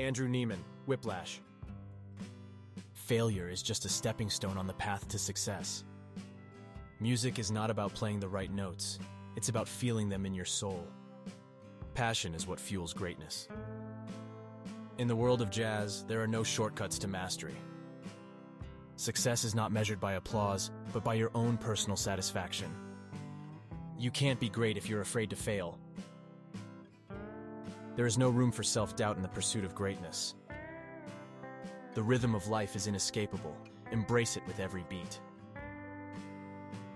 Andrew Neiman, Whiplash. Failure is just a stepping stone on the path to success. Music is not about playing the right notes, it's about feeling them in your soul. Passion is what fuels greatness. In the world of jazz, there are no shortcuts to mastery. Success is not measured by applause, but by your own personal satisfaction. You can't be great if you're afraid to fail. There is no room for self doubt in the pursuit of greatness. The rhythm of life is inescapable. Embrace it with every beat.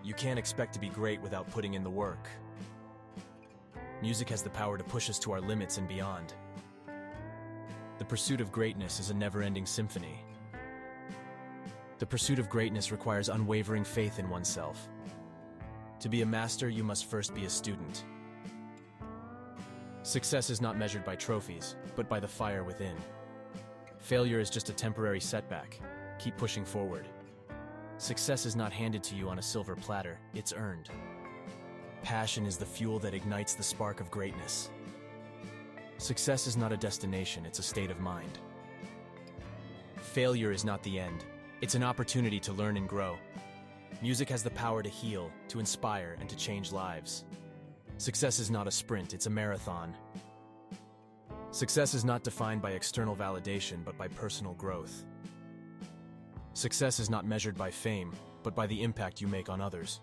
You can't expect to be great without putting in the work. Music has the power to push us to our limits and beyond. The pursuit of greatness is a never ending symphony. The pursuit of greatness requires unwavering faith in oneself. To be a master, you must first be a student. Success is not measured by trophies, but by the fire within. Failure is just a temporary setback. Keep pushing forward. Success is not handed to you on a silver platter, it's earned. Passion is the fuel that ignites the spark of greatness. Success is not a destination, it's a state of mind. Failure is not the end, it's an opportunity to learn and grow. Music has the power to heal, to inspire, and to change lives. Success is not a sprint, it's a marathon. Success is not defined by external validation, but by personal growth. Success is not measured by fame, but by the impact you make on others.